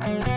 Bye.